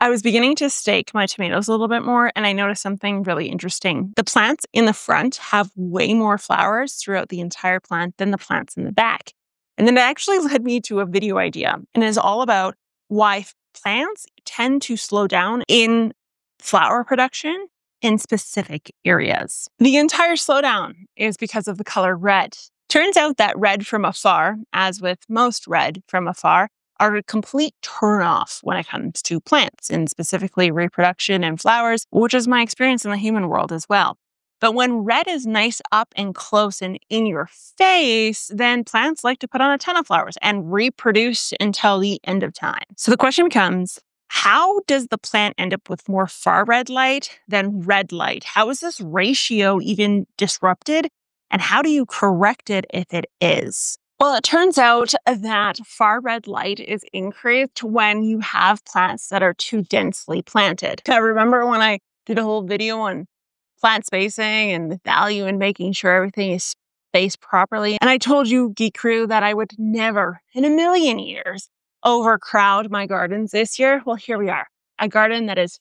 I was beginning to stake my tomatoes a little bit more, and I noticed something really interesting. The plants in the front have way more flowers throughout the entire plant than the plants in the back. And then it actually led me to a video idea, and it's all about why plants tend to slow down in flower production in specific areas. The entire slowdown is because of the color red. Turns out that red from afar, as with most red from afar, are a complete turnoff when it comes to plants and specifically reproduction and flowers, which is my experience in the human world as well. But when red is nice up and close and in your face, then plants like to put on a ton of flowers and reproduce until the end of time. So the question becomes how does the plant end up with more far red light than red light? How is this ratio even disrupted? And how do you correct it if it is? Well, it turns out that far red light is increased when you have plants that are too densely planted. I remember when I did a whole video on plant spacing and the value in making sure everything is spaced properly. And I told you, Geek Crew, that I would never in a million years overcrowd my gardens this year. Well, here we are. A garden that is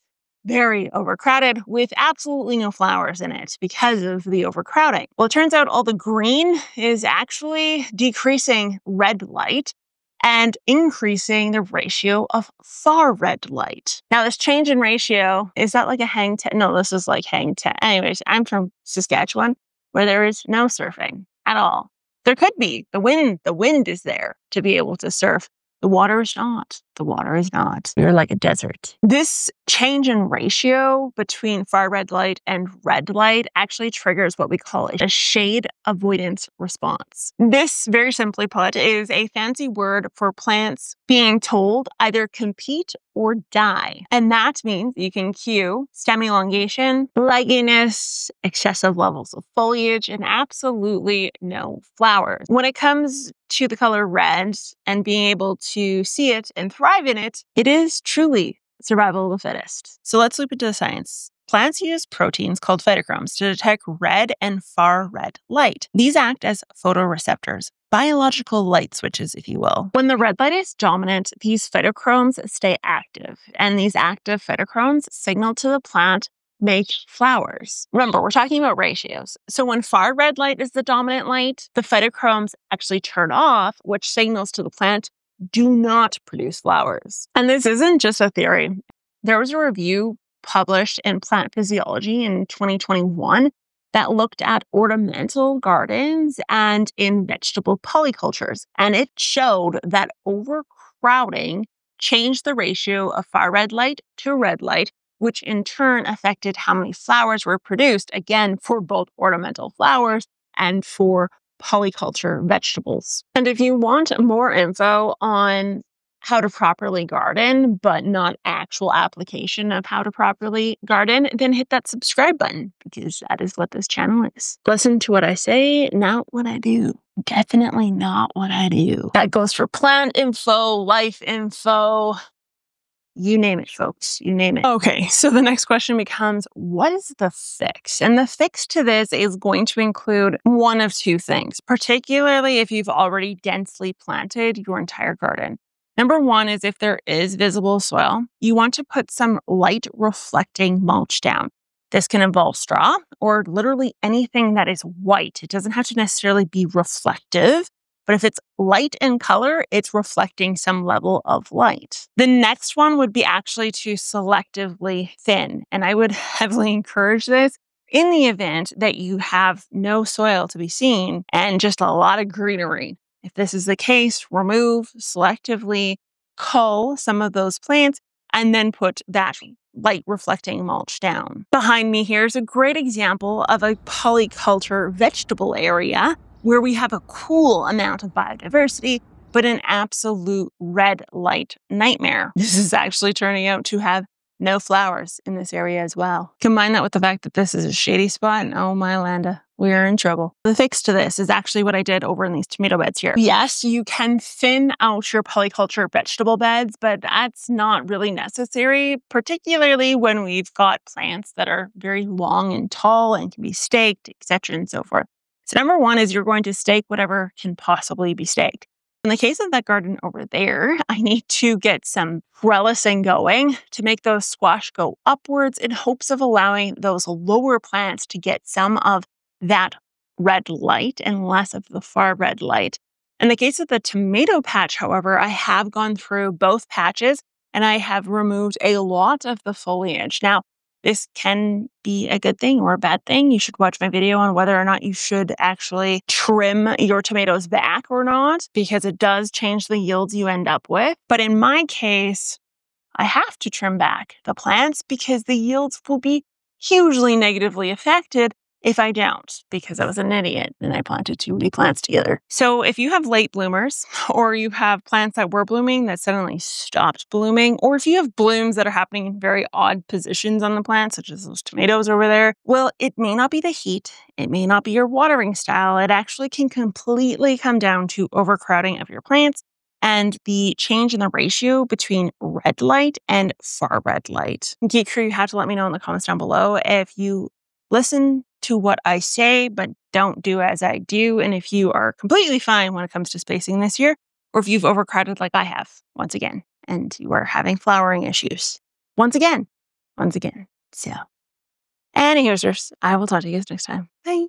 very overcrowded with absolutely no flowers in it because of the overcrowding. Well, it turns out all the green is actually decreasing red light and increasing the ratio of far red light. Now, this change in ratio, is that like a hang 10? No, this is like hang 10. Anyways, I'm from Saskatchewan where there is no surfing at all. There could be. The wind, the wind is there to be able to surf, the water is not. The water is not. You're like a desert. This change in ratio between far red light and red light actually triggers what we call a shade avoidance response. This, very simply put, is a fancy word for plants being told either compete or die. And that means you can cue stem elongation, legginess, excessive levels of foliage, and absolutely no flowers. When it comes to the color red and being able to see it and thrive in it, it is truly survival of the fittest. So let's loop into the science. Plants use proteins called phytochromes to detect red and far red light. These act as photoreceptors, biological light switches, if you will. When the red light is dominant, these phytochromes stay active, and these active phytochromes signal to the plant make flowers. Remember, we're talking about ratios. So when far red light is the dominant light, the phytochromes actually turn off, which signals to the plant do not produce flowers. And this isn't just a theory. There was a review published in Plant Physiology in 2021 that looked at ornamental gardens and in vegetable polycultures. And it showed that overcrowding changed the ratio of far red light to red light which in turn affected how many flowers were produced, again, for both ornamental flowers and for polyculture vegetables. And if you want more info on how to properly garden, but not actual application of how to properly garden, then hit that subscribe button because that is what this channel is. Listen to what I say, not what I do. Definitely not what I do. That goes for plant info, life info, you name it, folks. You name it. Okay. So the next question becomes what is the fix? And the fix to this is going to include one of two things, particularly if you've already densely planted your entire garden. Number one is if there is visible soil, you want to put some light reflecting mulch down. This can involve straw or literally anything that is white. It doesn't have to necessarily be reflective, but if it's light in color, it's reflecting some level of light. The next one would be actually to selectively thin. And I would heavily encourage this in the event that you have no soil to be seen and just a lot of greenery. If this is the case, remove selectively, cull some of those plants, and then put that light reflecting mulch down. Behind me here is a great example of a polyculture vegetable area where we have a cool amount of biodiversity, but an absolute red light nightmare. This is actually turning out to have no flowers in this area as well. Combine that with the fact that this is a shady spot, and oh my Landa, we are in trouble. The fix to this is actually what I did over in these tomato beds here. Yes, you can thin out your polyculture vegetable beds, but that's not really necessary, particularly when we've got plants that are very long and tall and can be staked, etc., and so forth. So, number one is you're going to stake whatever can possibly be staked. In the case of that garden over there, I need to get some trellising going to make those squash go upwards in hopes of allowing those lower plants to get some of that red light and less of the far red light. In the case of the tomato patch, however, I have gone through both patches and I have removed a lot of the foliage. Now, this can be a good thing or a bad thing. You should watch my video on whether or not you should actually trim your tomatoes back or not, because it does change the yields you end up with. But in my case, I have to trim back the plants because the yields will be hugely negatively affected if I don't, because I was an idiot and I planted too many plants together. So if you have late bloomers or you have plants that were blooming that suddenly stopped blooming, or if you have blooms that are happening in very odd positions on the plant, such as those tomatoes over there, well, it may not be the heat. It may not be your watering style. It actually can completely come down to overcrowding of your plants and the change in the ratio between red light and far red light. Geek Crew, you have to let me know in the comments down below if you listen to what I say, but don't do as I do. And if you are completely fine when it comes to spacing this year, or if you've overcrowded like I have once again, and you are having flowering issues once again, once again. So, any users, I will talk to you guys next time. Bye.